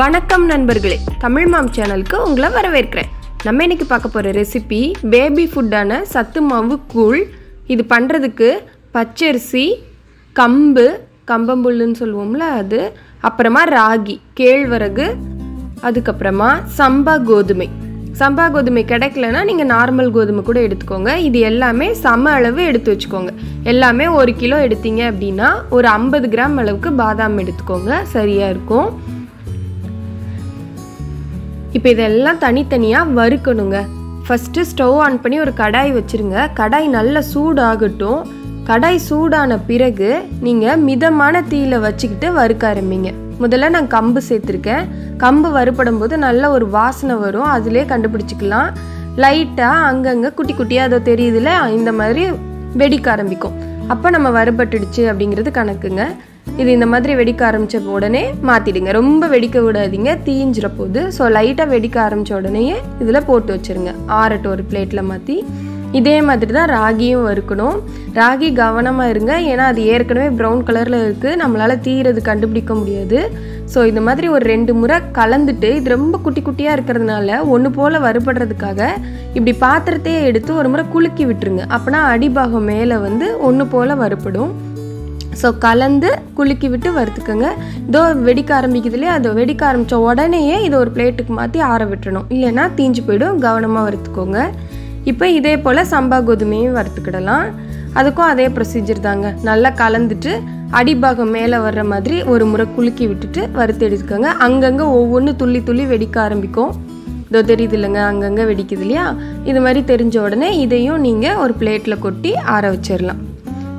வணக்கம் நண்பர்களே. தமிழ் மாம் சேனலுக்கு உங்களை வரவேற்கிறேன். நம்ம இன்னைக்கு பார்க்க போகிற ரெசிபி பேபி ஃபுட்டான சத்து மாவு கூழ். இது பண்ணுறதுக்கு பச்சரிசி கம்பு கம்பம்புல்லுன்னு சொல்லுவோம்ல அது அப்புறமா ராகி கேழ்வரகு அதுக்கப்புறமா சம்பா கோதுமை. சம்பா கோதுமை கிடைக்கலன்னா நீங்கள் நார்மல் கோதுமை கூட எடுத்துக்கோங்க. இது எல்லாமே சம அளவு எடுத்து வச்சுக்கோங்க. எல்லாமே ஒரு கிலோ எடுத்தீங்க அப்படின்னா ஒரு ஐம்பது கிராம் அளவுக்கு பாதாம் எடுத்துக்கோங்க. சரியாக இருக்கும். இப்போ இதெல்லாம் தனித்தனியாக வறுக்கணுங்க. ஃபஸ்ட்டு ஸ்டவ் ஆன் பண்ணி ஒரு கடாய் வச்சுருங்க. கடாய் நல்லா சூடாகட்டும். கடாய் சூடான பிறகு நீங்கள் மிதமான தீயில வச்சுக்கிட்டு வறுக்க ஆரம்பிங்க. முதல்ல நான் கம்பு சேர்த்துருக்கேன். கம்பு வறுபடும் போது நல்ல ஒரு வாசனை வரும். அதிலே கண்டுபிடிச்சிக்கலாம். லைட்டாக அங்கங்கே குட்டி குட்டியாக அதோ தெரியுதுல இந்த மாதிரி வெடிக்க ஆரம்பிக்கும். அப்போ நம்ம வறுபட்டுடுச்சு அப்படிங்கிறது கணக்குங்க. இது இந்த மாதிரி வெடிக்க ஆரம்பித்த உடனே மாற்றிடுங்க ரொம்ப வெடிக்க விடாதீங்க. தீஞ்சிற போது. ஸோ லைட்டாக வெடிக்க ஆரம்பித்த உடனேயே இதில் போட்டு வச்சுருங்க. ஆறட்டு ஒரு பிளேட்டில் மாற்றி இதே மாதிரி தான் ராகியும் வறுக்கணும். ராகி கவனமாக இருங்க. ஏன்னா அது ஏற்கனவே ப்ரௌன் கலரில் இருக்குது நம்மளால் தீரது கண்டுபிடிக்க முடியாது. ஸோ இந்த மாதிரி ஒரு ரெண்டு முறை கலந்துட்டு இது ரொம்ப குட்டி குட்டியாக இருக்கிறதுனால ஒன்று போல் வறுபடுறதுக்காக இப்படி பாத்திரத்தையே எடுத்து ஒரு முறை குலுக்கி விட்டுருங்க. அப்போனா அடிபாகம் மேலே வந்து ஒன்று போல் வறுபடும். ஸோ கலந்து குலுக்கி விட்டு வறுத்துக்கோங்க. இதோ வெடிக்க ஆரம்பிக்குது இல்லையா அது வெடிக்க ஆரம்பித்த உடனேயே இதை ஒரு பிளேட்டுக்கு மாற்றி ஆற விட்டுணும் இல்லைன்னா தீஞ்சு போயிடும். கவனமாக வறுத்துக்கோங்க. இப்போ இதே போல் சம்பா கோதுமையும் வறுத்துக்கிடலாம். அதுக்கும் அதே ப்ரொசீஜர் தாங்க. நல்லா கலந்துட்டு அடிபாகம் மேலே வர்ற மாதிரி ஒரு முறை குலுக்கி விட்டுட்டு வறுத்து எடுத்துக்கோங்க. அங்கங்கே ஒவ்வொன்று துள்ளி துள்ளி வெடிக்க ஆரம்பிக்கும். இதோ தெரியுது இல்லைங்க? அங்கங்கே வெடிக்குது இல்லையா? இது மாதிரி தெரிஞ்ச உடனே இதையும் நீங்கள் ஒரு பிளேட்டில் கொட்டி ஆற வச்சிடலாம்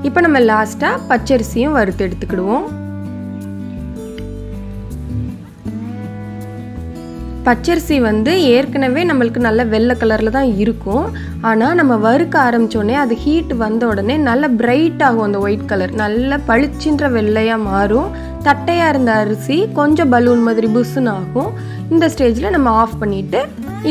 இப்போ நம்ம லாஸ்ட்டாக பச்சரிசியும் வறுத்து எடுத்துக்கிடுவோம். பச்சரிசி வந்து ஏற்கனவே நம்மளுக்கு நல்ல வெள்ளை கலரில் தான் இருக்கும். ஆனால் நம்ம வறுக்க ஆரம்பித்தோடனே அது ஹீட் வந்த உடனே நல்ல பிரைட் ஆகும் அந்த ஒயிட் கலர் நல்ல பளிச்சின்ற வெள்ளையாக மாறும். தட்டையாக இருந்த அரிசி கொஞ்சம் பலூன் மாதிரி புஷ்ஷுன்னு ஆகும். இந்த ஸ்டேஜில் நம்ம ஆஃப் பண்ணிவிட்டு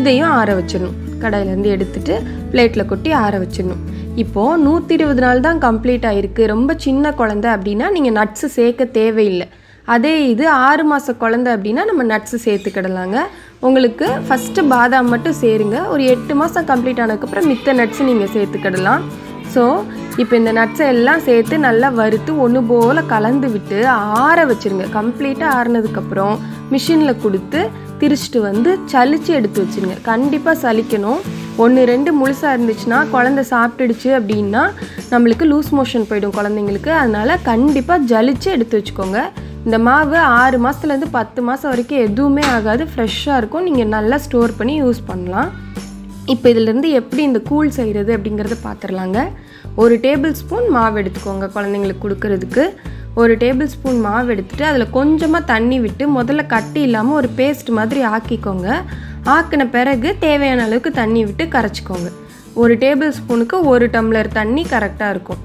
இதையும் ஆற வச்சிடணும். கடையிலேருந்து எடுத்துட்டு பிளேட்டில் கொட்டி ஆற வச்சிடணும். இப்போது நூற்றி இருபது நாள் தான் கம்ப்ளீட் ஆகிருக்கு ரொம்ப சின்ன குழந்த அப்படின்னா நீங்கள் நட்ஸு சேர்க்க தேவையில்லை. அதே இது ஆறு மாத குழந்த அப்படின்னா நம்ம நட்ஸு சேர்த்துக்கிடலாங்க. உங்களுக்கு ஃபஸ்ட்டு பாதாம் மட்டும் சேருங்க. ஒரு எட்டு மாதம் கம்ப்ளீட் ஆனதுக்கப்புறம் மித்த நட்ஸு நீங்கள் சேர்த்துக்கிடலாம். ஸோ இப்போ இந்த நட்ஸை எல்லாம் சேர்த்து நல்லா வறுத்து ஒன்று போல் கலந்து விட்டு ஆற வச்சுருங்க. கம்ப்ளீட்டாக ஆறுனதுக்கப்புறம் மிஷினில் கொடுத்து திரிச்சிட்டு வந்து சலிச்சு எடுத்து வச்சுருங்க. கண்டிப்பாக சலிக்கணும் ஒன்று ரெண்டு முழுசாக இருந்துச்சுன்னா குழந்த சாப்பிட்டுடுச்சு அப்படின்னா நம்மளுக்கு லூஸ் மோஷன் போயிடும் குழந்தைங்களுக்கு. அதனால் கண்டிப்பாக ஜலிச்சு எடுத்து வச்சுக்கோங்க. இந்த மாவு ஆறு மாதத்துலேருந்து பத்து மாதம் வரைக்கும் எதுவுமே ஆகாது. ஃப்ரெஷ்ஷாக இருக்கும். நீங்கள் நல்லா ஸ்டோர் பண்ணி யூஸ் பண்ணலாம். இப்போ இதிலேருந்து எப்படி இந்த கூழ் செய்கிறது அப்படிங்கிறத பார்த்துடலாங்க ஒரு டேபிள் ஸ்பூன் மாவு எடுத்துக்கோங்க குழந்தைங்களுக்கு கொடுக்கறதுக்கு. ஒரு டேபிள் ஸ்பூன் மாவு எடுத்துகிட்டு அதில் கொஞ்சமாக தண்ணி விட்டு முதல்ல கட்டி இல்லாமல் ஒரு பேஸ்ட் மாதிரி ஆக்கிக்கோங்க. ஆக்கின பிறகு தேவையான அளவுக்கு தண்ணி விட்டு கரைச்சிக்கோங்க. ஒரு டேபிள் ஸ்பூனுக்கு ஒரு டம்ளர் தண்ணி கரெக்டாக இருக்கும்.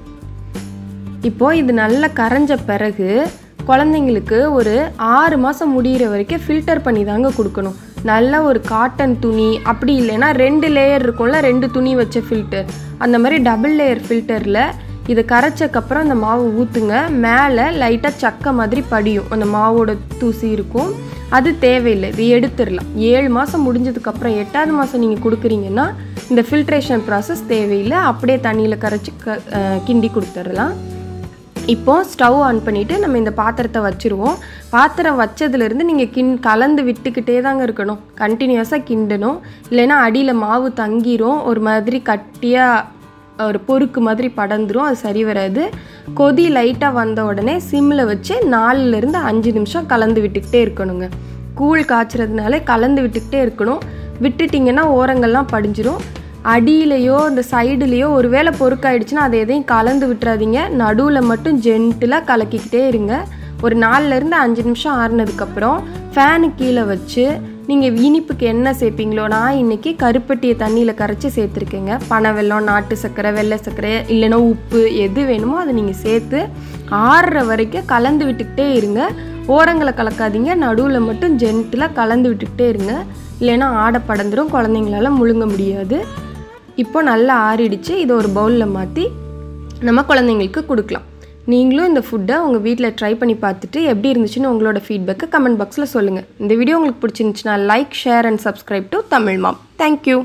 இப்போது இது நல்லா கரைஞ்ச பிறகு குழந்தைங்களுக்கு ஒரு ஆறு மாதம் முடிகிற வரைக்கும் ஃபில்டர் பண்ணி தாங்க கொடுக்கணும். நல்ல ஒரு காட்டன் துணி அப்படி இல்லைன்னா ரெண்டு லேயர் இருக்கும்ல ரெண்டு துணி வச்ச ஃபில்டர் அந்த மாதிரி டபுள் லேயர் ஃபில்டரில் இதை கரைச்சக்கப்புறம் அந்த மாவு ஊற்றுங்க மேலே லைட்டாக சக்கை மாதிரி படியும். அந்த மாவோட தூசி இருக்கும். அது தேவையில்லை. இது எடுத்துடலாம். ஏழு மாதம் முடிஞ்சதுக்கப்புறம் எட்டாவது மாதம் நீங்கள் கொடுக்குறீங்கன்னா இந்த ஃபில்ட்ரேஷன் ப்ராசஸ் தேவையில்லை. அப்படியே தண்ணியில் கரைச்சி க கிண்டி கொடுத்துடலாம். இப்போது ஸ்டவ் ஆன் பண்ணிவிட்டு நம்ம இந்த பாத்திரத்தை வச்சுருவோம். பாத்திரம் வச்சதுலேருந்து நீங்கள் கிண் கலந்து விட்டுக்கிட்டே தாங்க இருக்கணும். கண்டினியூஸாக கிண்டணும். இல்லைன்னா அடியில் மாவு தங்கிரும். ஒரு மாதிரி கட்டியாக ஒரு பொறுக்கு மாதிரி படந்துரும் அது சரி வராது. கொதி லைட்டாக வந்த உடனே சிம்மில் வச்சு நாலுலேருந்து அஞ்சு நிமிஷம் கலந்து விட்டுக்கிட்டே இருக்கணுங்க. கூழ் காய்ச்சறதுனால கலந்து விட்டுக்கிட்டே இருக்கணும். விட்டுட்டிங்கன்னா ஓரங்கள்லாம் படிஞ்சிரும். அடியிலையோ இந்த சைடுலேயோ ஒரு வேளை பொறுக்காயிடுச்சுன்னா அதை எதையும் கலந்து விட்டுறாதீங்க. நடுவில் மட்டும் ஜென்டிலாக கலக்கிக்கிட்டே இருங்க. ஒரு நாலுலேருந்து அஞ்சு நிமிஷம் ஆறுனதுக்கப்புறம் ஃபேனு கீழே வச்சு நீங்கள் இனிப்புக்கு என்ன சேர்ப்பீங்களோ நான் இன்றைக்கி கருப்பட்டியை தண்ணியில் கரைச்சி சேர்த்துருக்கேங்க. பனை வெல்லம் நாட்டு சர்க்கரை வெள்ளை சர்க்கரை இல்லைனா உப்பு எது வேணுமோ அதை நீங்கள் சேர்த்து ஆறுற வரைக்கும் கலந்து விட்டுக்கிட்டே இருங்க. ஓரங்களை கலக்காதீங்க. நடுவில் மட்டும் ஜென்ட்டில் கலந்து விட்டுக்கிட்டே இருங்க. இல்லைன்னா ஆடை படந்துடும் குழந்தைங்களால முழுங்க முடியாது. இப்போ நல்லா ஆறிடுச்சு. இதை ஒரு பவுலில் மாற்றி நம்ம குழந்தைங்களுக்கு கொடுக்கலாம். நீங்களும் இந்த ஃபுட்டை உங்கள் வீட்டில் ட்ரை பண்ணி பார்த்துட்டு எப்படி இருந்துச்சுன்னு உங்களோட ஃபீட்பேக்கை கமெண்ட் பாக்ஸில் சொல்லுங்கள் இந்த வீடியோ உங்களுக்கு பிடிச்சிருந்துச்சுன்னா like share and subscribe to Tamil mom thank you